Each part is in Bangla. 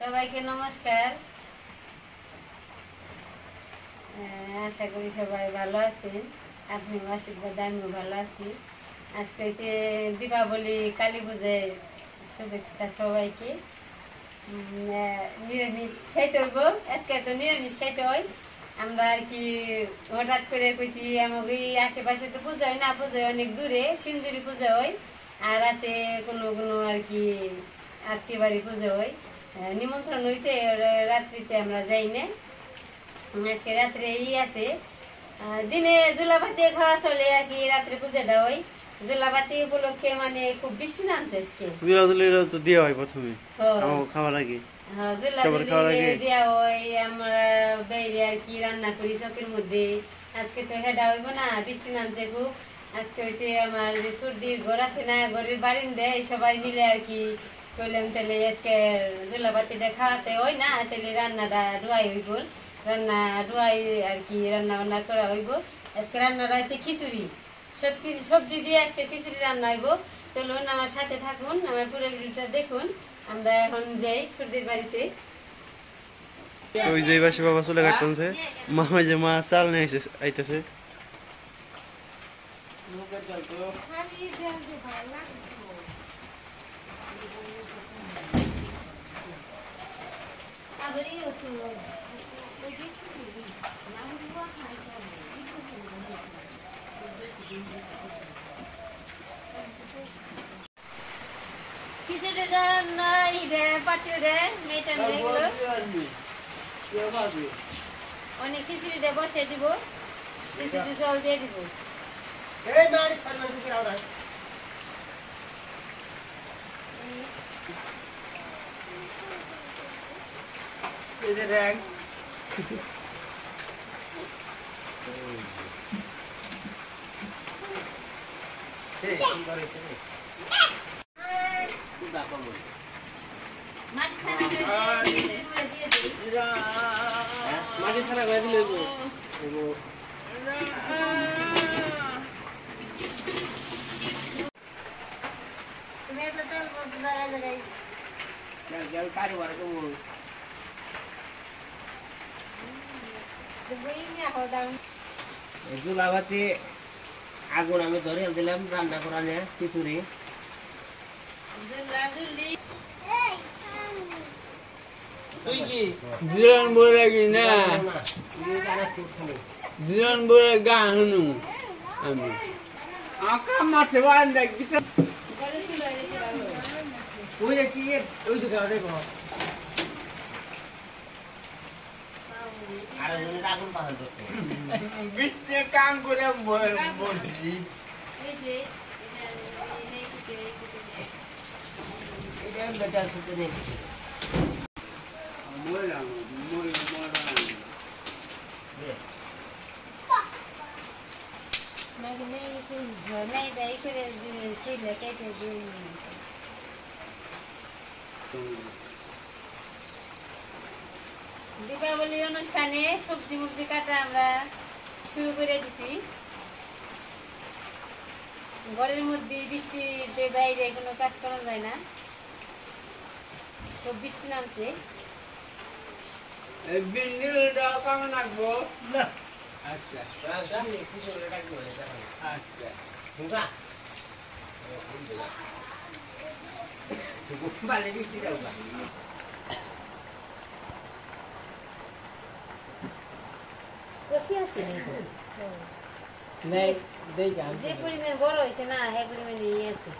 সবাইকে নমস্কার। আশা করি সবাই ভালো আছেন। আপনি আশীর্বাদ আমিও ভালো আছি। আজকে হচ্ছে দীপাবলি, কালী পুজোর শুভেচ্ছা সবাইকে। নিরামিষ খাইতে হইব। আজকে তো নিরামিষ খাইতে হয়। আমরা আর কি হঠাৎ করে কইছি আমাকে আশেপাশে তো পূজা হয় না, পূজা অনেক দূরে সিন্দুরি পূজা হয়। আর আছে কোনো কোনো আর কি আত্মীয় বাড়ি পুজো হয়। নিমন্ত্রণ হয়েছে রাত্রিতে আমরা যাই না। আজকে রাত্রে ই আছে। দিনে জুলাবাতি খাওয়া চলে আর কি রাত্রে পূজাটা হয়। জুলাবাতি উপলক্ষে মানে খুব বৃষ্টি নামছে আজকে। তো দেওয়া হয় প্রথমে হ্যাঁ। খাবার আগে। হ্যাঁ? দেওয়া হয় আমরা বাইরে আর কি রান্না করি চকের মধ্যে। আজকে তো হেডা হইব না বৃষ্টি নামছে খুব। আজকে হইছে আমার যে সর্দির ঘর আছে না ঘরের বারিন্দায় সবাই মিলে আর কি কইলাম তাহলে আজকে জুলা বাতিটা খাওয়াতে হয় না তাহলে রান্নাটা ডুয়াই হইব। রান্না ডুয়াই আর কি রান্না বান্না করা হইব। আজকে রান্নাটা হচ্ছে খিচুড়ি। সব কিছু সবজি দিয়ে আজকে খিচুড়ি রান্না হইব। চলুন আমার সাথে থাকুন আমার পুরো ভিডিওটা দেখুন। আমরা এখন যাই সর্দির বাড়িতে। ওই যে বাসে বাবা চলে কাটতেছে। মা ওই যে মা চাল নিয়ে আইতেছে। খিচুড়ি জন্য ইরে পাটিরে মেয়েটা এগুলো অনেক খিচুড়িটা বসে দিব খিচুড়ি জল দিয়ে দিব মাঝখানে দিয়ে দিই। মাটি ছাড়া করে দিলে হইবো। তুমি এত তেল বলতে জায়গায় জায়গায় বই নিয়ে খাওয়া দাও চুলাবাতি আগুন আমি ধরে দিলাম, রান্না করা নিয়ে, খিচুড়ি। জিরন বলে কি না? জিরন বলে গান শুনু। আমি। আঁকা মাঠে বারান্দা গিটার গাড়ি দেখো আর জনের আগুন পাহাড় ধরতে বৃষ্টি কাম করে বলছি এই যে দীপাবলির অনুষ্ঠানে সবজি মুবজি কাটা আমরা শুরু করে দিছি। ঘরের মধ্যে বৃষ্টিতে বাইরে কোনো কাজ করা যায় না। সব বৃষ্টি নামছে। না। আচ্ছা। খিচুড়ি রাখব আচ্ছা হুগা বালে বৃষ্টি যাব কষি আছে নেই দেই গান যে পরিমাণ বড় হয়েছে না হ্যাঁ পরিমাণ ইয়ে আছে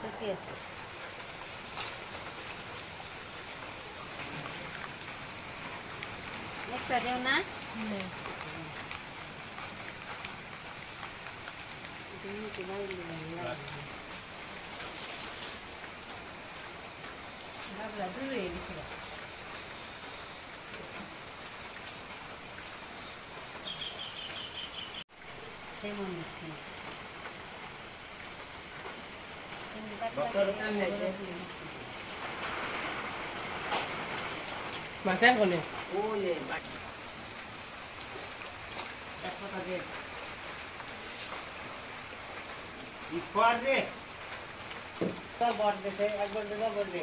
মাছের কোনে ওলে বাকি একশো টাকা ইফার রে তোর বট দেছে একবার দে একবার দে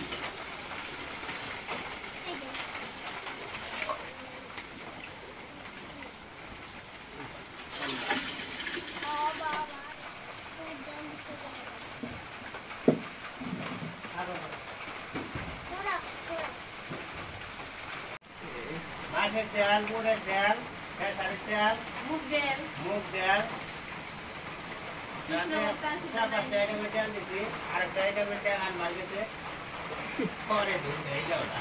আরেকটা আইটেমের তেল আনবার গেছে পরে দুধ যাও না।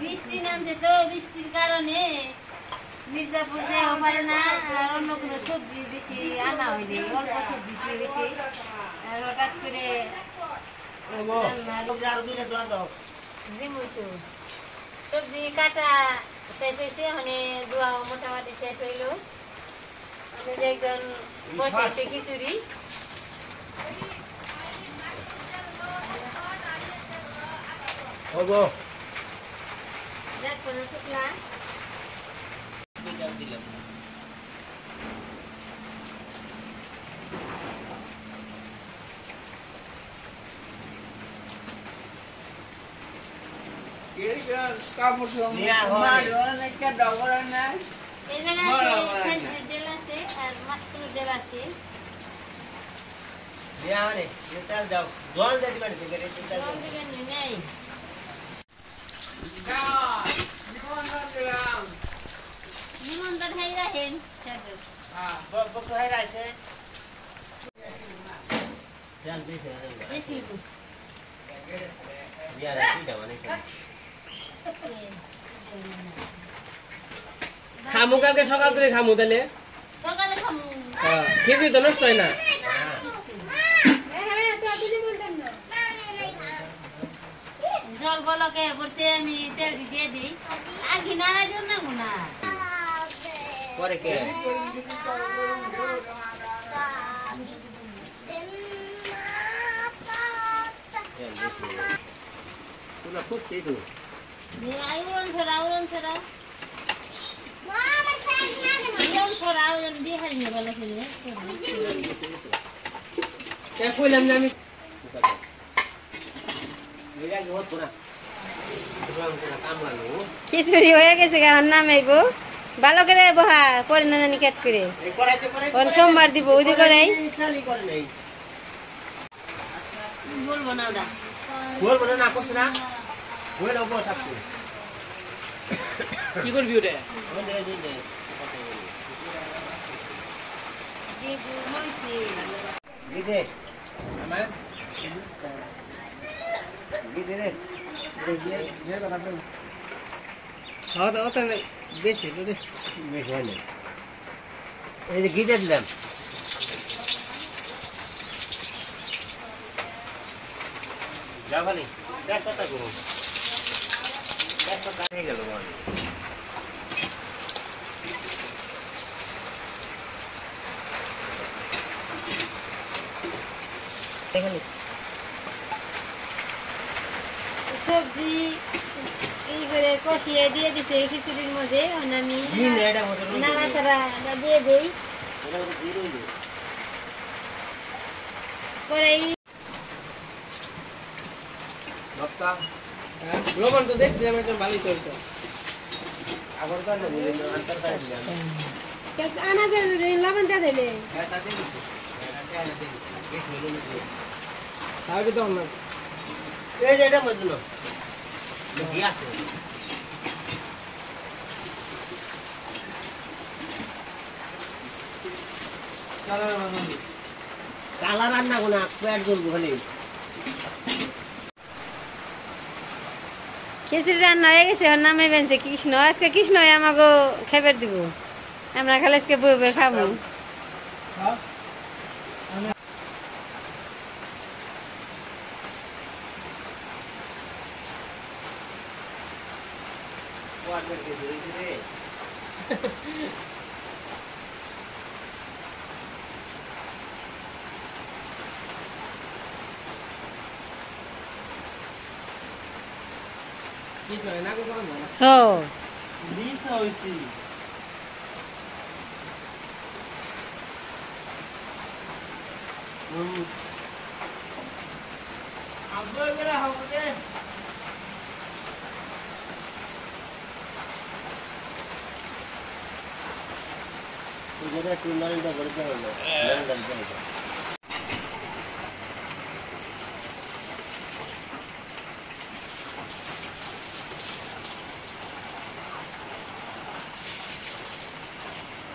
বৃষ্টি নামছে তো বৃষ্টির কারণে। মির্জাপুর যাওয়া পারে না আর অন্য কোনো সবজি বেশি আনা হয়নি অল্প সবজি দিয়ে বেশি হঠাৎ করে সবজি কাটা শেষ হয়েছে মানে দোয়া মোটামুটি শেষ হইল। একজন বসেছে খিচুড়ি। শুকনা দুইটা দিলাম। কাপড় নিয়া হয়। একটা ডবল নাই এই জায়গায় বড় আছে বড় ফ্রেঞ্চ ডেল আছে আর মাস্টার ডেল আছে জল জল হয়ে মানে খামু কালকে সকাল করে খামু তাহলে? সকালে খামু। খিচুড়ি তো নষ্ট হয় না? জল বলকে পড়তে আমি তেল দিয়ে দিই। আর কিনার জন্য না পরে কে তোমরা খুব তেজ আইরন ছড়া আইরন ছড়া আইরন ছড়া আইরন দিয়ে হারিয়ে ভালো ছিল কইলাম যে আমি খিচুড়ি হয়ে গেছে আমার নাম আইব ভালো করে বহা পরে না জানি কেট করে। ওর সোমবার দিব ওই যে করে বলব না ওটা। বলব না না করছে না। বলে ওপর থাকতো কি করবি ওটা? দিদে আমার দিদে রে। খাওয়া দাওয়া তাহলে। বেশি বেশ হয়নি এই যে গিজে দিলাম। যাও দেখ কথা করুন দেখ কথা হয়ে গেল মানে সবজি কষিয়ে দিয়ে দিতে খিচুড়ির মধ্যে এখন আমি নাড়াচাড়া দিয়ে দেই। এটা মতো দিয়ে রইল পরে হ্যাঁ, লবণ তো দেখছিলাম একদম ভালোই চলতো আগর তো না। বুঝলেন আন্তর করে দিলাম লবণ দিয়ে দিলে হ্যাঁ তা হ্যাঁ এই যে এটা মজলো। আছে। কালা রান্না কোনা পেট করব খালি। খিচুড়ি রান্না হয়ে গেছে ওর নামে বেঞ্চে কৃষ্ণ। আজকে কৃষ্ণ আমাকে খেপের দিব। আমরা খালি আজকে বই বই খাব। What was? ধরে কি করে না করে না হ্যাঁ দিশা হইছি আব্বা গেলে হবে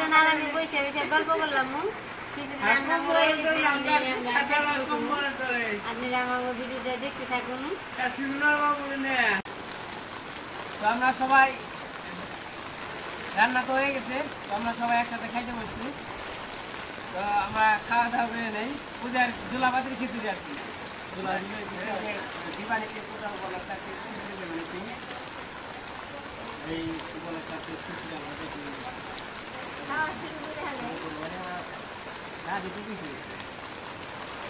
আমরা যে নারায়ণে বসে বসে গল্প করলাম খিচুড়ি রান্না করে আপনি আমার ভিডিওটা দেখতে থাকুন। তো আমরা সবাই রান্না তো হয়ে গেছে তো আমরা সবাই একসাথে খাইতে বসছি। তো আমরা খাওয়া দাওয়া করে নেই পূজার জোলাপাতির খিচুড়ি আর কি। জোলা দিবানিতে পূজা উপলক্ষে আজকে খিচুড়ি বানিয়েছি এই উপলক্ষে আজকে খিচুড়ি আমাদের খাওয়া শুরু করে হলে রাজি তো কিছু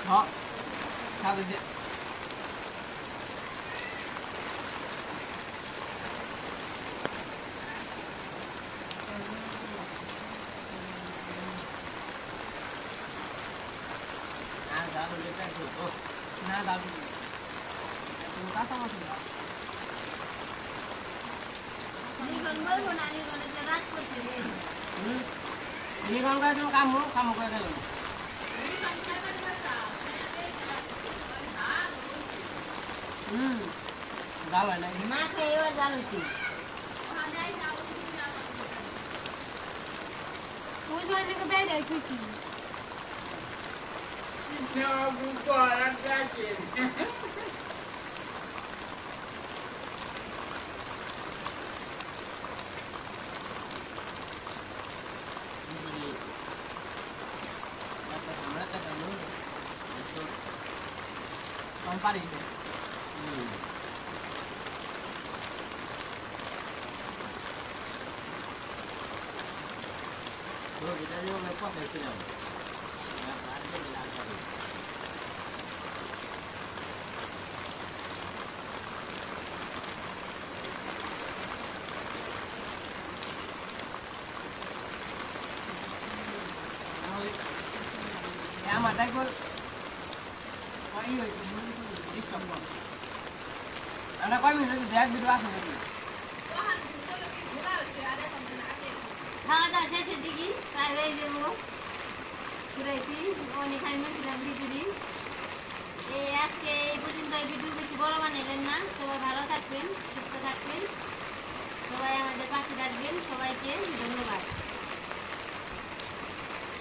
হ্যাঁ খাবে যে আর দাদু যেটা করতো না দাদু তুমি কাঁচা মশলা তুমি কামু কামু করে ফেলো হুম ডাল হয় না মা খেয়ে এবার জানুছি ওই জন্য বেড়ে খুশি কম পারি যেটা দিয়ে অনেক কথা ছিলাম আমার তাই কর ওই ওই ডিস্টার্ব কর আমরা কয় মিনিট দেখ ভিডিও আসে নাকি খাওয়া দাওয়া শেষের দিকে প্রায় হয়ে যাব ঘুরাইছি, অনেক খাই ছিলাম দিদি এই আজকে এই পর্যন্ত এই ভিডিও বেশি বড় বানাইলেন না। সবাই ভালো থাকবেন, সুস্থ থাকবেন। সবাই আমাদের পাশে থাকবেন। সবাইকে ধন্যবাদ।